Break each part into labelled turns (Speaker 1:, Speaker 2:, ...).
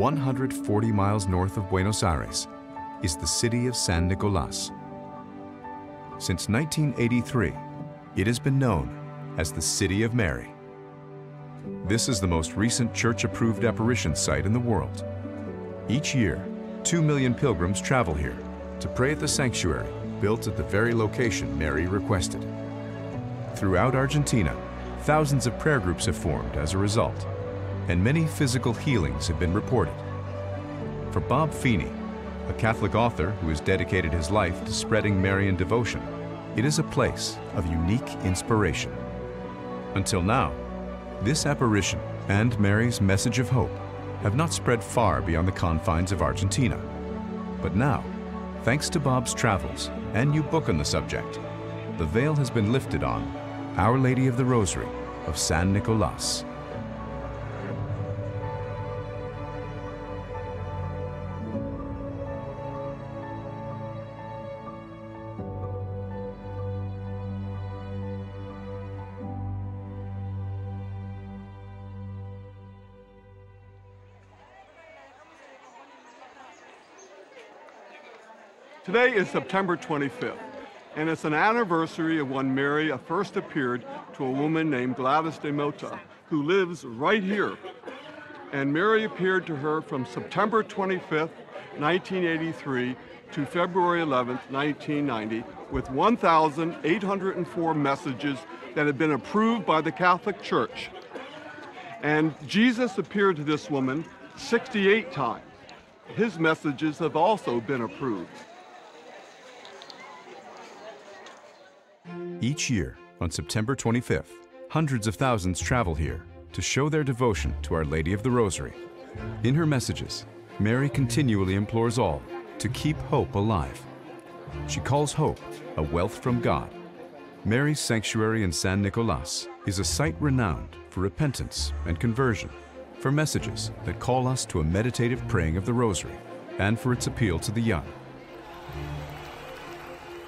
Speaker 1: 140 miles north of Buenos Aires, is the city of San Nicolas. Since 1983, it has been known as the City of Mary. This is the most recent church-approved apparition site in the world. Each year, two million pilgrims travel here to pray at the sanctuary built at the very location Mary requested. Throughout Argentina, thousands of prayer groups have formed as a result, and many physical healings have been reported. For Bob Feeney, a Catholic author who has dedicated his life to spreading Marian devotion, it is a place of unique inspiration. Until now, this apparition and Mary's message of hope have not spread far beyond the confines of Argentina. But now, thanks to Bob's travels and new book on the subject, the veil has been lifted on Our Lady of the Rosary of San Nicolas.
Speaker 2: Today is September 25th, and it's an anniversary of when Mary first appeared to a woman named Gladys de Motta, who lives right here. And Mary appeared to her from September 25th, 1983 to February 11th, 1990, with 1,804 messages that had been approved by the Catholic Church. And Jesus appeared to this woman 68 times. His messages have also been approved.
Speaker 1: Each year, on September 25th, hundreds of thousands travel here to show their devotion to Our Lady of the Rosary. In her messages, Mary continually implores all to keep hope alive. She calls hope a wealth from God. Mary's sanctuary in San Nicolas is a site renowned for repentance and conversion, for messages that call us to a meditative praying of the Rosary, and for its appeal to the young.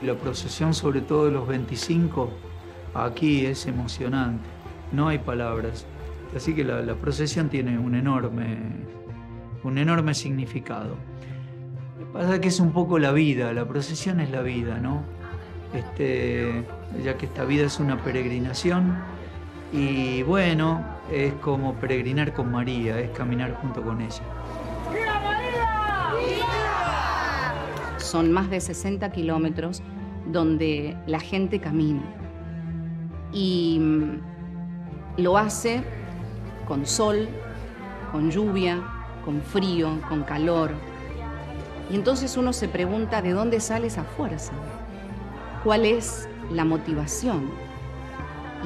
Speaker 3: La procesión, sobre todo los 25, aquí es emocionante. No hay palabras. Así que la, procesión tiene un enorme, un enorme significado. Pasa que es un poco la vida, la procesión es la vida, ¿no? Este, ya que esta vida es una peregrinación y bueno, es como peregrinar con María, es caminar junto con ella.
Speaker 4: Son más de 60 kilómetros donde la gente camina. Y mm, lo hace con sol, con lluvia, con frío, con calor. Y entonces uno se pregunta de dónde sale esa fuerza, cuál es la motivación.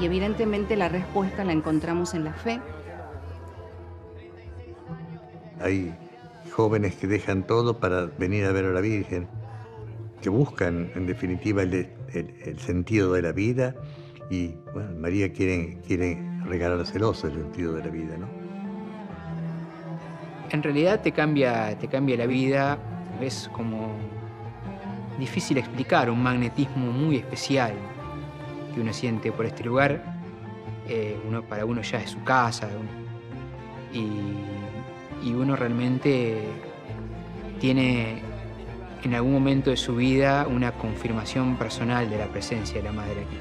Speaker 4: Y evidentemente la respuesta la encontramos en la fe.
Speaker 5: Hay jóvenes que dejan todo para venir a ver a la Virgen, que buscan en definitiva el, sentido de la vida y María quiere, quiere regalárselos el sentido de la vida, ¿no?
Speaker 6: En realidad te cambia, te cambia la vida, es como difícil explicar, un magnetismo muy especial que uno siente por este lugar. Eh, uno, para uno ya es su casa y, y uno realmente tiene en algún momento de su vida una confirmación personal de la presencia de la Madre aquí.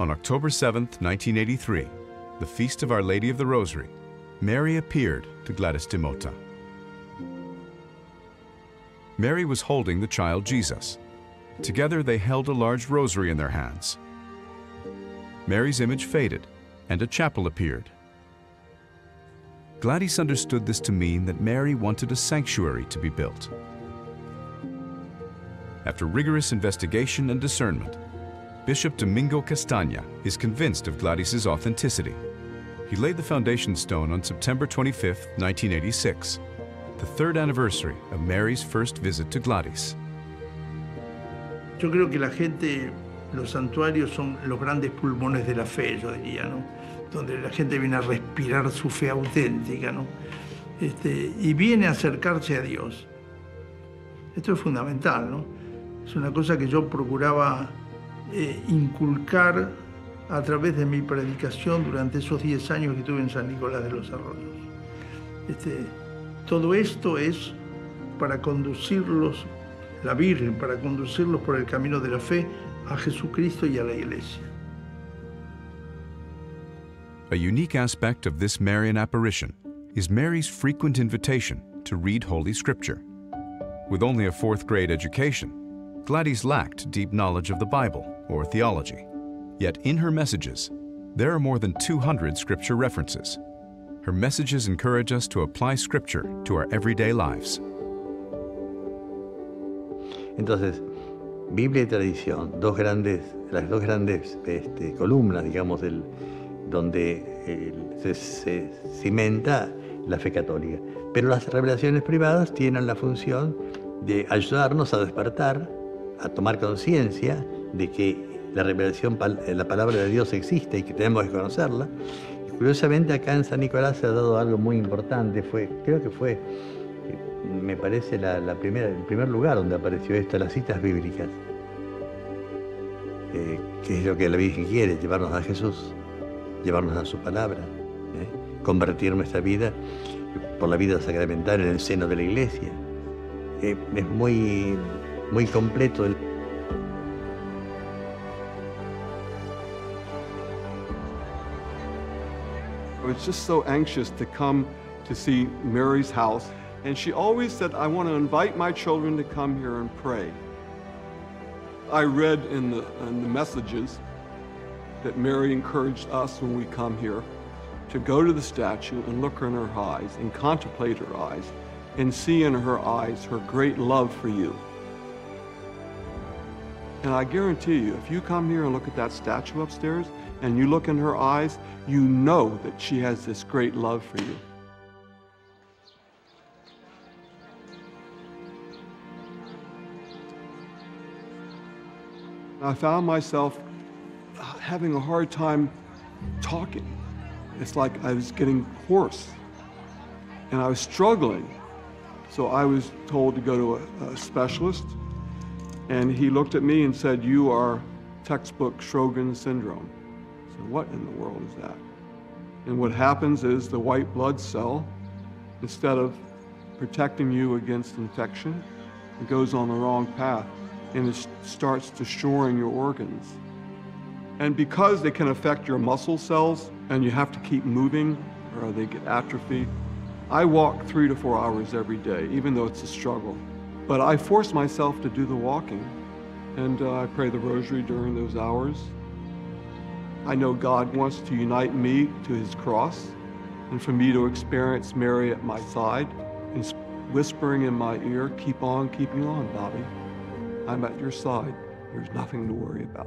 Speaker 1: On October 7th, 1983, the feast of Our Lady of the Rosary, Mary appeared to Gladys de Mota. Mary was holding the child Jesus. Together they held a large rosary in their hands. Mary's image faded, and a chapel appeared. Gladys understood this to mean that Mary wanted a sanctuary to be built. After rigorous investigation and discernment, Bishop Domingo Castagna is convinced of Gladys's authenticity. He laid the foundation stone on September 25, 1986, the third anniversary of Mary's first visit to Gladys.
Speaker 7: Yo creo que la gente, los santuarios son los grandes pulmones de la fe, yo diría, ¿no? Donde la gente viene a respirar su fe auténtica, ¿no? Este, y viene a acercarse a Dios. Esto es fundamental, ¿no? Es una cosa que yo procuraba eh, inculcar a través de mi predicación durante esos 10 años que tuve en San Nicolás de los Arroyos. Este, todo esto es para conducirlos, la Virgen, para conducirlos por el camino de la fe a Jesucristo y a la Iglesia.
Speaker 1: A unique aspect of this Marian apparition is Mary's frequent invitation to read Holy Scripture. With only a fourth grade education, Gladys lacked deep knowledge of the Bible or theology. Yet in her messages, there are more than 200 Scripture references. Her messages encourage us to apply Scripture to our everyday lives.
Speaker 5: Entonces, Biblia y tradición, dos grandes, las dos grandes este, columnas, digamos, del, donde se, cimenta la fe católica. Pero las revelaciones privadas tienen la función de ayudarnos a despertar, a tomar conciencia de que la revelación, la palabra de Dios existe y que tenemos que conocerla. Curiosamente acá en San Nicolás se ha dado algo muy importante, fue, creo que fue, me parece la, primera, el primer lugar donde apareció esto, las citas bíblicas, eh, que es lo que la Virgen quiere, llevarnos a Jesús llevarnos a su palabra, ¿eh? convertir nuestra vida por la vida sacramental en el seno de la iglesia. Eh, es muy, muy completo.
Speaker 2: I was just so anxious to come to see Mary's house, and she always said, I want to invite my children to come here and pray. I read in the, in the messages that Mary encouraged us when we come here to go to the statue and look in her eyes and contemplate her eyes and see in her eyes her great love for you. And I guarantee you, if you come here and look at that statue upstairs and you look in her eyes, you know that she has this great love for you. I found myself having a hard time talking. It's like I was getting hoarse and I was struggling. So I was told to go to a, a specialist and he looked at me and said, you are textbook Sjogren syndrome. So what in the world is that? And what happens is the white blood cell, instead of protecting you against infection, it goes on the wrong path and it starts destroying your organs. And because they can affect your muscle cells and you have to keep moving or they get atrophy, I walk three to four hours every day, even though it's a struggle. But I force myself to do the walking and uh, I pray the rosary during those hours. I know God wants to unite me to his cross and for me to experience Mary at my side and whispering in my ear, keep on keeping on, Bobby. I'm at your side. There's nothing to worry about.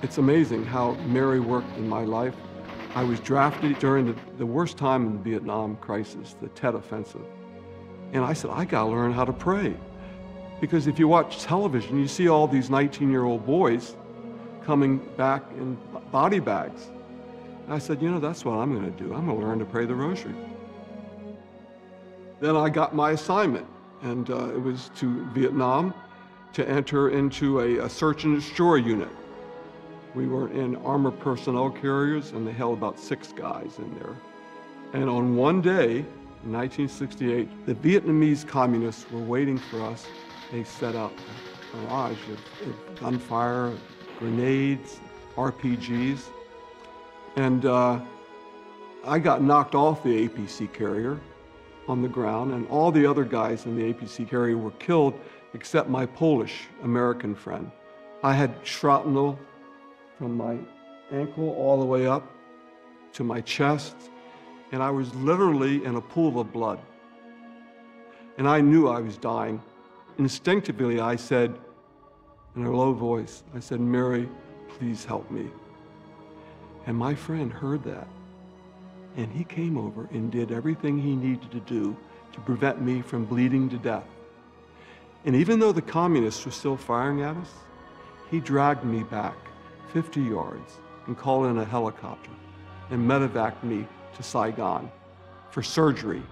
Speaker 2: It's amazing how Mary worked in my life. I was drafted during the, the worst time in the Vietnam crisis, the Tet Offensive. And I said, I gotta learn how to pray. Because if you watch television, you see all these 19 year old boys coming back in body bags. And I said, you know, that's what I'm going to do. I'm going to learn to pray the rosary. Then I got my assignment, and uh, it was to Vietnam to enter into a, a search and destroy unit. We were in armored personnel carriers, and they held about six guys in there. And on one day, in 1968, the Vietnamese communists were waiting for us they set up a barrage of, of gunfire, grenades, RPGs. And uh, I got knocked off the APC carrier on the ground, and all the other guys in the APC carrier were killed except my Polish American friend. I had shrapnel from my ankle all the way up to my chest, and I was literally in a pool of blood. And I knew I was dying instinctively, I said, in a low voice, I said, Mary, please help me. And my friend heard that. And he came over and did everything he needed to do to prevent me from bleeding to death. And even though the communists were still firing at us, he dragged me back 50 yards and called in a helicopter and medevaced me to Saigon for surgery.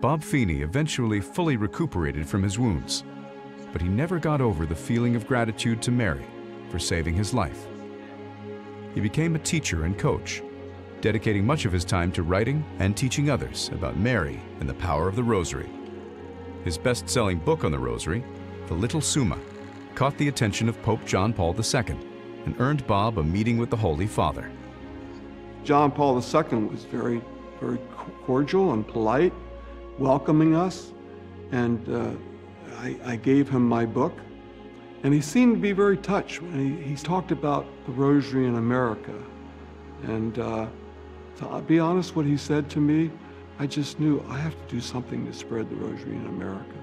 Speaker 1: Bob Feeney eventually fully recuperated from his wounds, but he never got over the feeling of gratitude to Mary for saving his life. He became a teacher and coach, dedicating much of his time to writing and teaching others about Mary and the power of the Rosary. His best-selling book on the Rosary, The Little Summa, caught the attention of Pope John Paul II and earned Bob a meeting with the Holy Father.
Speaker 2: John Paul II was very, very cordial and polite, welcoming us, and uh, I, I, gave him my book. And he seemed to be very touched he, he talked about the Rosary in America. And uh, to be honest, what he said to me, I just knew I have to do something to spread the Rosary in America.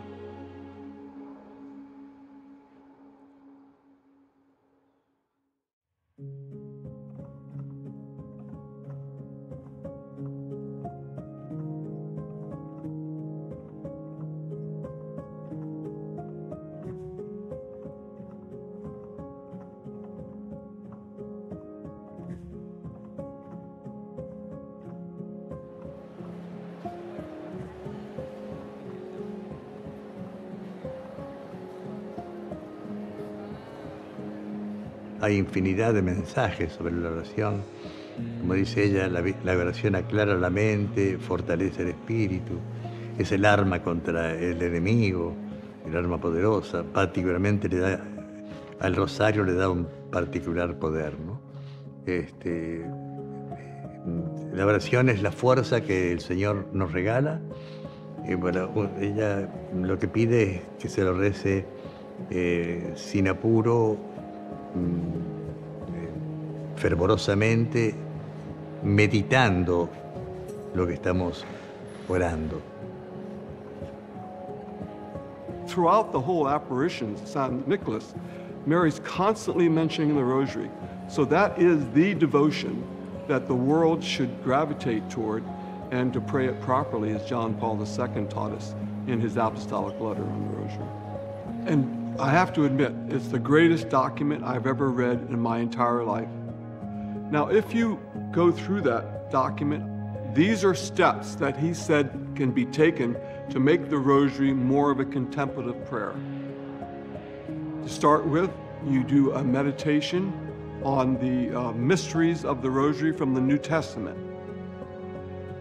Speaker 5: Hay infinidad de mensajes sobre la oración. Como dice ella, la, oración aclara la mente, fortalece el espíritu, es el arma contra el enemigo, el arma poderosa. Particularmente le da, al rosario le da un particular poder. Este, la oración es la fuerza que el Señor nos regala. Ella lo que pide es que se lo rece eh, sin apuro, Mm, fervorosamente meditando lo que estamos orando.
Speaker 2: Throughout the whole apparition, of St. Nicholas, Mary's constantly mentioning the rosary. So that is the devotion that the world should gravitate toward and to pray it properly, as John Paul II taught us in his apostolic letter on the rosary. And I have to admit, it's the greatest document I've ever read in my entire life. Now, if you go through that document, these are steps that he said can be taken to make the rosary more of a contemplative prayer. To start with, you do a meditation on the uh, mysteries of the rosary from the New Testament.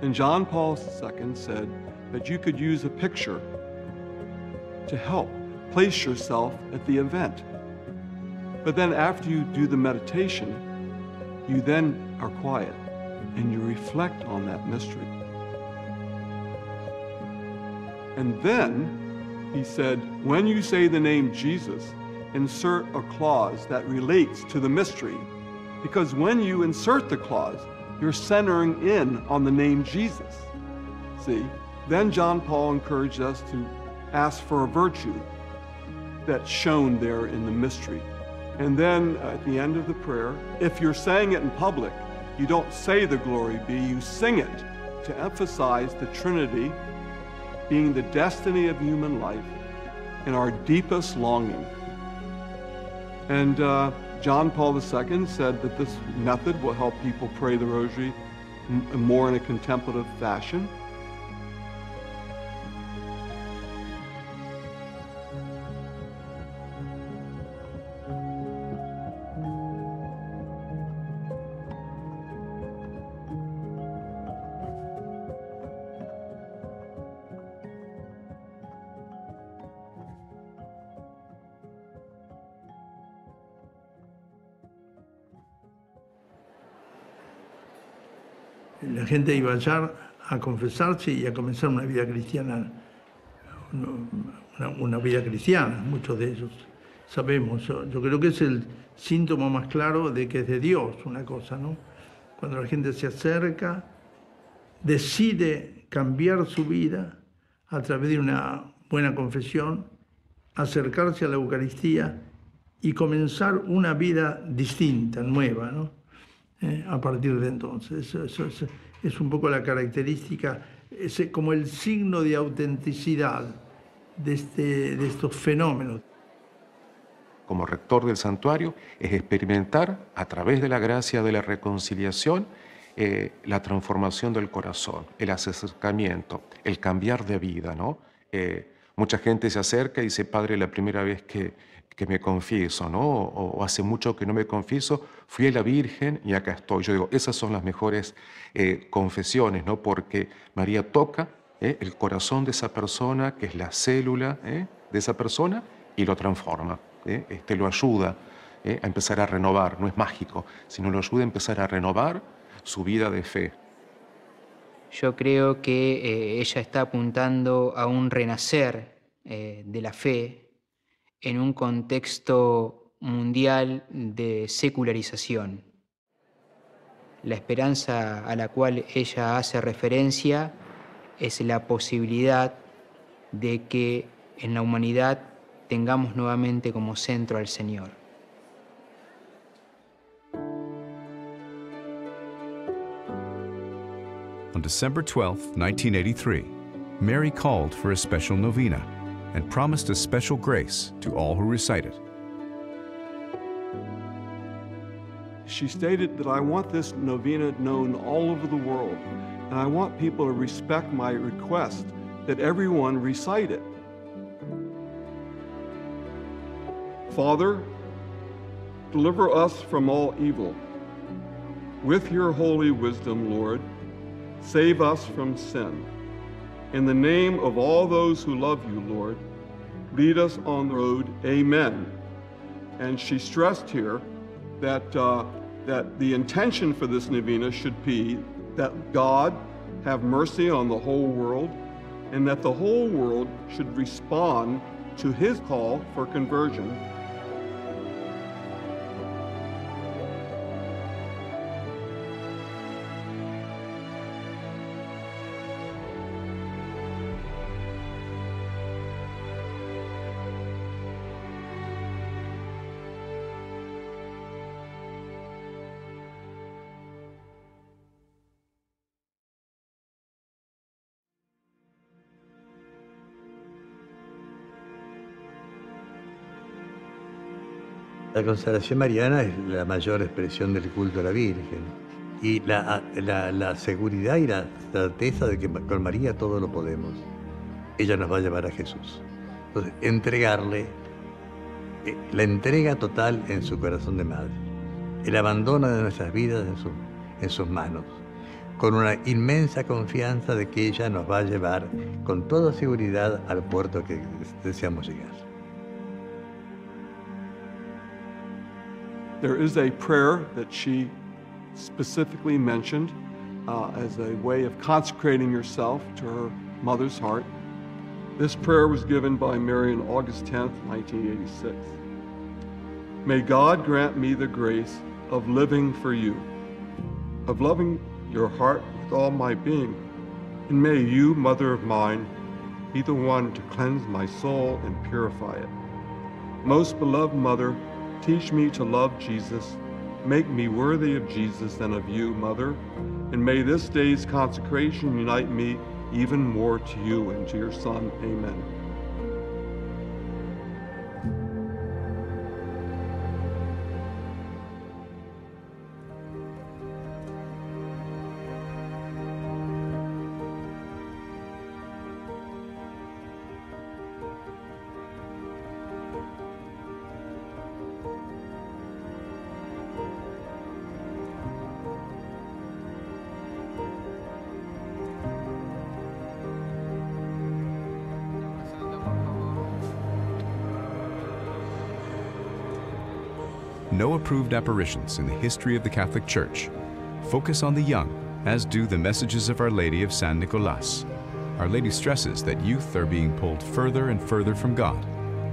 Speaker 2: And John Paul II said that you could use a picture to help place yourself at the event. But then after you do the meditation, you then are quiet and you reflect on that mystery. And then he said, when you say the name Jesus, insert a clause that relates to the mystery. Because when you insert the clause, you're centering in on the name Jesus. See? Then John Paul encouraged us to ask for a virtue that's shown there in the mystery. And then at the end of the prayer, if you're saying it in public, you don't say the glory be, you sing it to emphasize the Trinity being the destiny of human life and our deepest longing. And uh, John Paul II said that this method will help people pray the rosary more in a contemplative fashion.
Speaker 7: Gente iba allá a confesarse y a comenzar una vida cristiana, una, vida cristiana, muchos de ellos sabemos. Yo creo que es el síntoma más claro de que es de Dios una cosa, ¿no? Cuando la gente se acerca, decide cambiar su vida a través de una buena confesión, acercarse a la Eucaristía y comenzar una vida distinta, nueva, ¿no? eh, a partir de entonces. Eso, eso- eso es un poco la característica, es como el signo de autenticidad de, este, de estos fenómenos.
Speaker 8: como rector del santuario es experimentar a través de la gracia de la reconciliación eh, la transformación del corazón, el acercamiento, el cambiar de vida. ¿no? Eh, mucha gente se acerca y dice, Padre, la primera vez que, que me confieso, ¿no? o, hace mucho que no me confieso, fui a la Virgen y acá estoy. Yo digo, esas son las mejores eh, confesiones, ¿no? porque María toca ¿eh? el corazón de esa persona, que es la célula ¿eh? de esa persona, y lo transforma. Este, lo ayuda a empezar a renovar, no es mágico, sino lo ayuda a empezar a renovar su vida de fe.
Speaker 6: Yo creo que ella está apuntando a un renacer de la fe en un contexto mundial de secularización. La esperanza a la cual ella hace referencia es la posibilidad de que en la humanidad tengamos nuevamente como centro al Señor.
Speaker 1: On December 12, 1983, Mary called for a special novena and promised a special grace to all who recite it.
Speaker 2: She stated that I want this novena known all over the world, and I want people to respect my request that everyone recite it. Father, deliver us from all evil. With your holy wisdom, Lord, save us from sin. In the name of all those who love you, Lord, lead us on the road. Amen. And she stressed here that, uh, that the intention for this novena should be that God have mercy on the whole world and that the whole world should respond to his call for conversion.
Speaker 5: La consagración mariana es la mayor expresión del culto a la Virgen y la, seguridad y la certeza de que con María todo lo podemos. Ella nos va a llevar a Jesús. Entonces, entregarle eh, la entrega total en su corazón de madre, el abandono de nuestras vidas en sus manos, con una inmensa confianza de que ella nos va a llevar con toda seguridad al puerto que deseamos llegar.
Speaker 2: There is a prayer that she specifically mentioned uh, as a way of consecrating yourself to her mother's heart. This prayer was given by Mary on August 10th, 1986. May God grant me the grace of living for you, of loving your heart with all my being, and may you, Mother of mine, be the one to cleanse my soul and purify it. Most beloved Mother, teach me to love Jesus. Make me worthy of Jesus and of you, Mother. And may this day's consecration unite me even more to you and to your Son. Amen.
Speaker 1: No approved apparitions in the history of the Catholic Church focus on the young, as do the messages of Our Lady of San Nicolas. Our Lady stresses that youth are being pulled further and further from God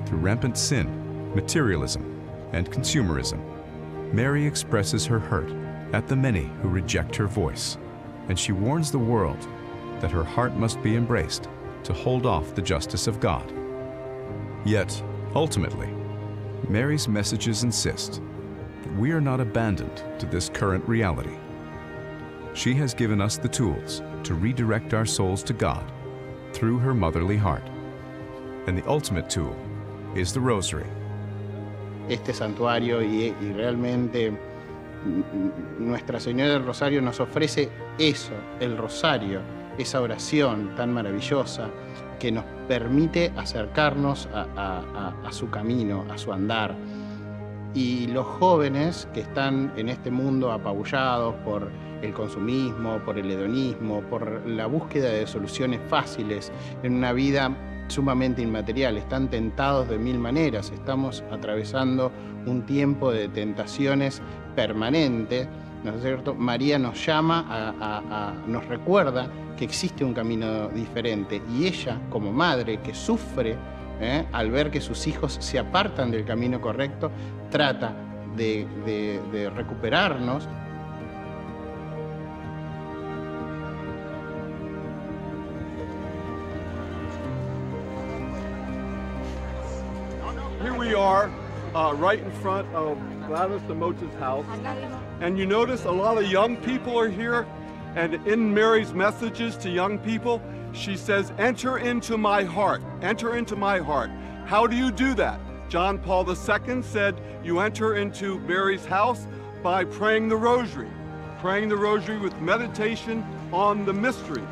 Speaker 1: through rampant sin, materialism, and consumerism. Mary expresses her hurt at the many who reject her voice, and she warns the world that her heart must be embraced to hold off the justice of God. Yet, ultimately, Mary's messages insist that we are not abandoned to this current reality. She has given us the tools to redirect our souls to God through her motherly heart. And the ultimate tool is the Rosary.
Speaker 9: Este santuario y, y realmente mm, mm, Nuestra Señora del Rosario nos ofrece eso, el rosario, esa oración tan maravillosa que nos permite acercarnos a, su camino, a su andar. Y los jóvenes que están en este mundo apabullados por el consumismo, por el hedonismo, por la búsqueda de soluciones fáciles en una vida sumamente inmaterial, están tentados de mil maneras, estamos atravesando un tiempo de tentaciones permanente, ¿no es cierto? María nos llama, nos recuerda que existe un camino diferente y ella, como madre que sufre ¿eh? al ver que sus hijos se apartan del camino correcto, trata de, de recuperarnos.
Speaker 2: Here we are, uh, right in front of Gladys DeMotta's house. And you notice a lot of young people are here. And in Mary's messages to young people, she says, enter into my heart, enter into my heart. How do you do that? John Paul II said, you enter into Mary's house by praying the rosary, praying the rosary with meditation on the mysteries.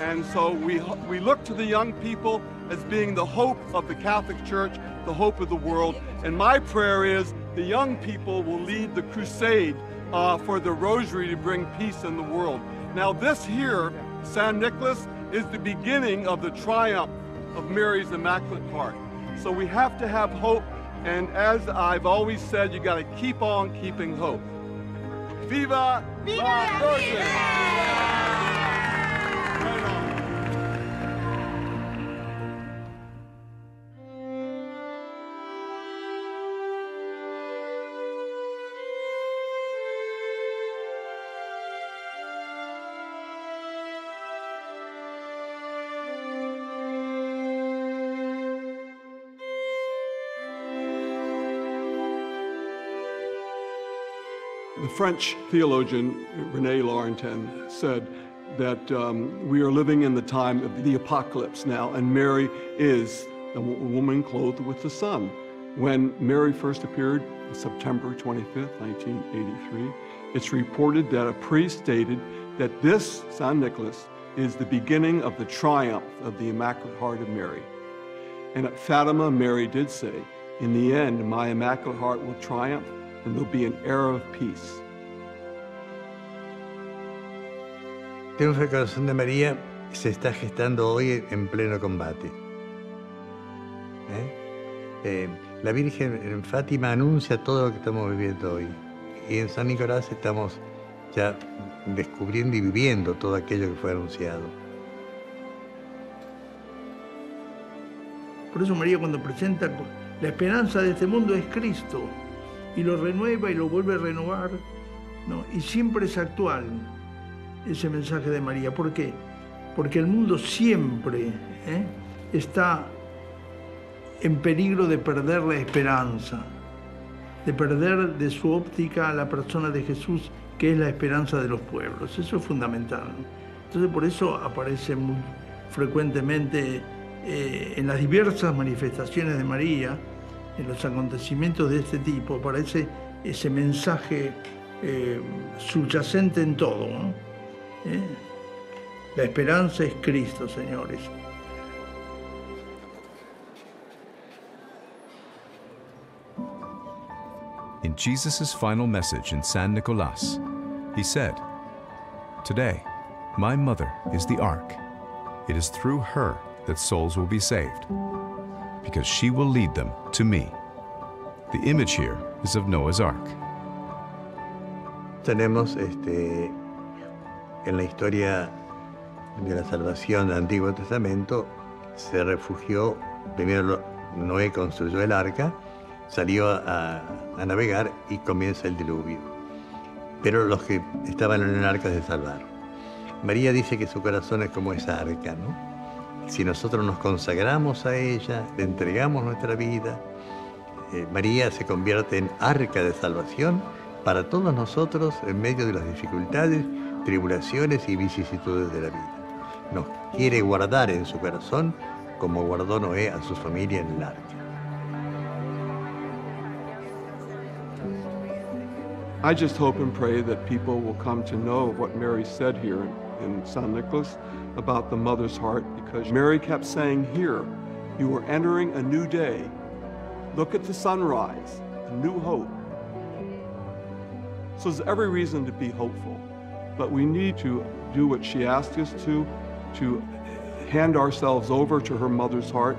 Speaker 2: And so we, we look to the young people as being the hope of the Catholic Church, the hope of the world. And my prayer is the young people will lead the crusade uh, for the rosary to bring peace in the world. Now this here, San Nicholas, is the beginning of the triumph of Mary's Immaculate Heart. So we have to have hope, and as I've always said, you got to keep on keeping hope. Viva, Viva la Virgen! French theologian Rene Laurentin said that um, we are living in the time of the apocalypse now, and Mary is a woman clothed with the sun. When Mary first appeared, on September 25th, 1983, it's reported that a priest stated that this San Nicholas is the beginning of the triumph of the Immaculate Heart of Mary. And at Fatima, Mary did say, In the end, my Immaculate Heart will triumph and there'll be an era of peace.
Speaker 5: Tenemos el corazón de María se está gestando hoy en pleno combate. ¿Eh? Eh, la Virgen en Fátima anuncia todo lo que estamos viviendo hoy. Y en San Nicolás estamos ya descubriendo y viviendo todo aquello que fue anunciado.
Speaker 7: Por eso María cuando presenta la esperanza de este mundo es Cristo y lo renueva y lo vuelve a renovar. ¿no? Y siempre es actual ese mensaje de María. ¿Por qué? Porque el mundo siempre ¿eh? está en peligro de perder la esperanza, de perder de su óptica a la persona de Jesús, que es la esperanza de los pueblos. Eso es fundamental. Entonces por eso aparece muy frecuentemente eh, en las diversas manifestaciones de María, en los acontecimientos de este tipo aparece ese mensaje eh, subyacente en todo. ¿Eh? La esperanza es Cristo, señores.
Speaker 1: In Jesus' final message in San Nicolas, he said, Today, my mother is the ark. It is through her that souls will be saved. because she will lead them to me. The image here is of Noah's Ark.
Speaker 5: Tenemos este, en la historia de la salvación del Antiguo Testamento, se refugió, primero Noé construyó el arca, salió a, navegar y comienza el diluvio. Pero los que estaban en el arca se salvaron. María dice que su corazón es como esa arca, ¿no? si nosotros nos consagramos a ella, le entregamos nuestra vida, eh, María se convierte en arca de salvación para todos nosotros en medio de las dificultades, tribulaciones y vicisitudes de la vida. Nos quiere guardar en su corazón como guardó Noé a su familia en el arca.
Speaker 2: I just hope and pray that people will come to know what Mary said here in San Nicholas about the mother's heart because Mary kept saying here, you are entering a new day. Look at the sunrise, a new hope. So there's every reason to be hopeful, but we need to do what she asked us to, to hand ourselves over to her mother's heart,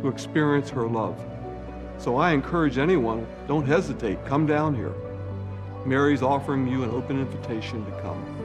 Speaker 2: to experience her love. So I encourage anyone, don't hesitate, come down here. Mary's offering you an open invitation to come.